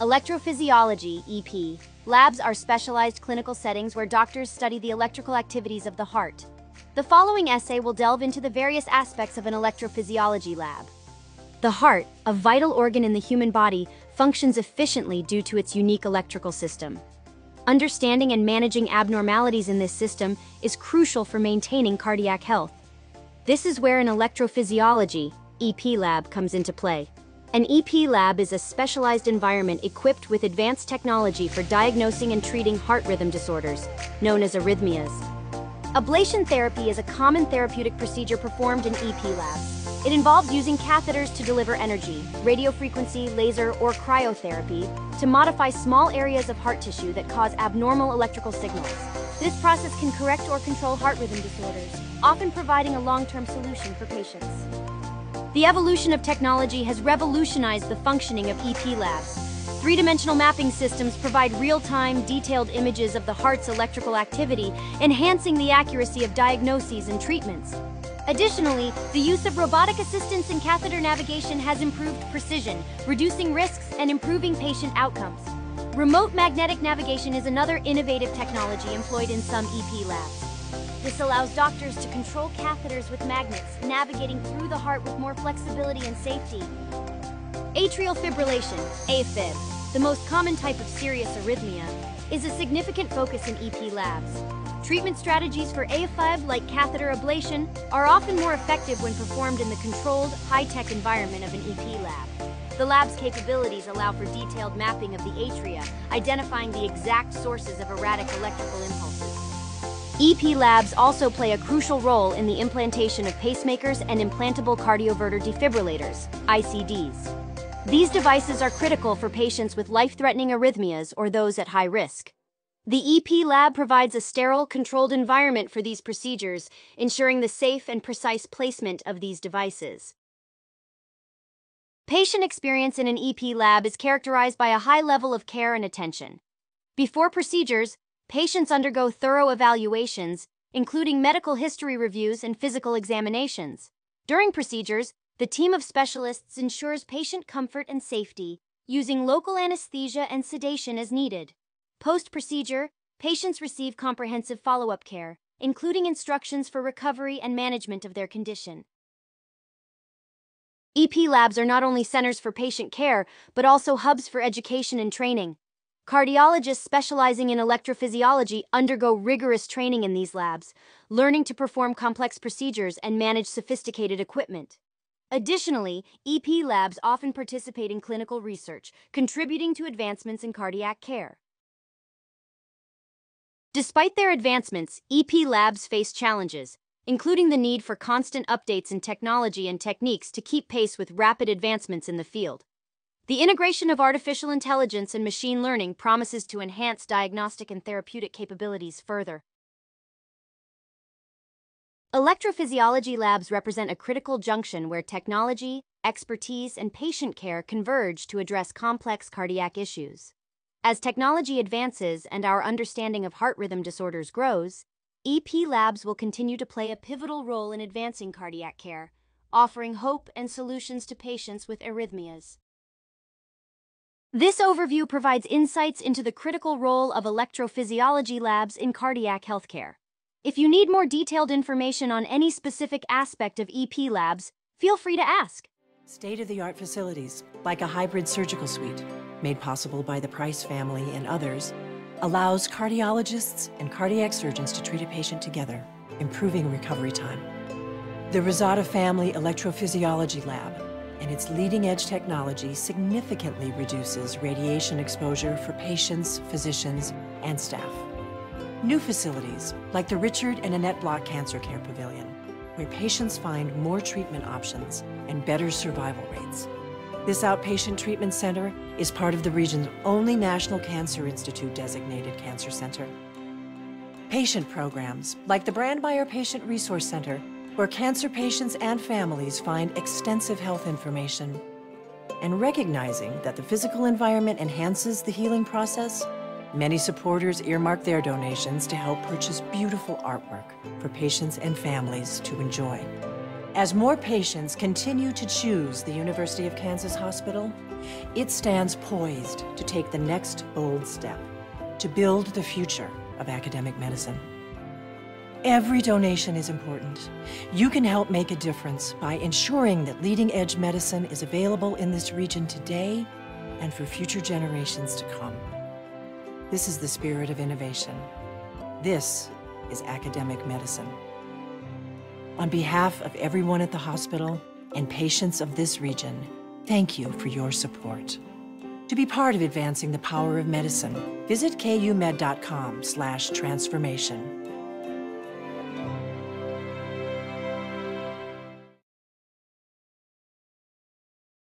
Electrophysiology, EP. Labs are specialized clinical settings where doctors study the electrical activities of the heart. The following essay will delve into the various aspects of an electrophysiology lab. The heart, a vital organ in the human body, functions efficiently due to its unique electrical system. Understanding and managing abnormalities in this system is crucial for maintaining cardiac health. This is where an electrophysiology, EP lab, comes into play. An EP lab is a specialized environment equipped with advanced technology for diagnosing and treating heart rhythm disorders, known as arrhythmias. Ablation therapy is a common therapeutic procedure performed in EP labs. It involves using catheters to deliver energy, radiofrequency, laser, or cryotherapy to modify small areas of heart tissue that cause abnormal electrical signals. This process can correct or control heart rhythm disorders, often providing a long-term solution for patients. The evolution of technology has revolutionized the functioning of EP labs. Three-dimensional mapping systems provide real-time, detailed images of the heart's electrical activity, enhancing the accuracy of diagnoses and treatments. Additionally, the use of robotic assistance in catheter navigation has improved precision, reducing risks and improving patient outcomes. Remote magnetic navigation is another innovative technology employed in some EP labs. This allows doctors to control catheters with magnets, navigating through the heart with more flexibility and safety. Atrial fibrillation, AFib, the most common type of serious arrhythmia, is a significant focus in EP labs. Treatment strategies for AFib, like catheter ablation, are often more effective when performed in the controlled, high-tech environment of an EP lab. The lab's capabilities allow for detailed mapping of the atria, identifying the exact sources of erratic electrical impulses. EP labs also play a crucial role in the implantation of pacemakers and implantable cardioverter defibrillators, ICDs. These devices are critical for patients with life-threatening arrhythmias or those at high risk. The EP lab provides a sterile, controlled environment for these procedures, ensuring the safe and precise placement of these devices. Patient experience in an EP lab is characterized by a high level of care and attention. Before procedures, patients undergo thorough evaluations, including medical history reviews and physical examinations. During procedures, the team of specialists ensures patient comfort and safety, using local anesthesia and sedation as needed. Post procedure, patients receive comprehensive follow up care, including instructions for recovery and management of their condition. EP labs are not only centers for patient care, but also hubs for education and training. Cardiologists specializing in electrophysiology undergo rigorous training in these labs, learning to perform complex procedures and manage sophisticated equipment. Additionally, EP labs often participate in clinical research, contributing to advancements in cardiac care. Despite their advancements, EP labs face challenges, including the need for constant updates in technology and techniques to keep pace with rapid advancements in the field. The integration of artificial intelligence and machine learning promises to enhance diagnostic and therapeutic capabilities further. Electrophysiology labs represent a critical junction where technology, expertise, and patient care converge to address complex cardiac issues. As technology advances and our understanding of heart rhythm disorders grows, EP labs will continue to play a pivotal role in advancing cardiac care, offering hope and solutions to patients with arrhythmias. This overview provides insights into the critical role of electrophysiology labs in cardiac healthcare. If you need more detailed information on any specific aspect of EP labs, feel free to ask. State-of-the-art facilities, like a hybrid surgical suite, made possible by the Price family and others, allows cardiologists and cardiac surgeons to treat a patient together, improving recovery time. The Raizada Family Electrophysiology Lab and its leading-edge technology significantly reduces radiation exposure for patients, physicians, and staff. New facilities, like the Richard and Annette Bloch Cancer Care Pavilion, where patients find more treatment options and better survival rates. This outpatient treatment center is part of the region's only National Cancer Institute designated cancer center. Patient programs, like the Brandmeier Patient Resource Center, where cancer patients and families find extensive health information. And recognizing that the physical environment enhances the healing process, many supporters earmark their donations to help purchase beautiful artwork for patients and families to enjoy. As more patients continue to choose the University of Kansas Hospital, It stands poised to take the next bold step to build the future of academic medicine. Every donation is important. You can help make a difference by ensuring that leading edge medicine is available in this region today and for future generations to come. This is the spirit of innovation. This is academic medicine. On behalf of everyone at the hospital and patients of this region, thank you for your support. To be part of advancing the power of medicine, visit kumed.com/transformation.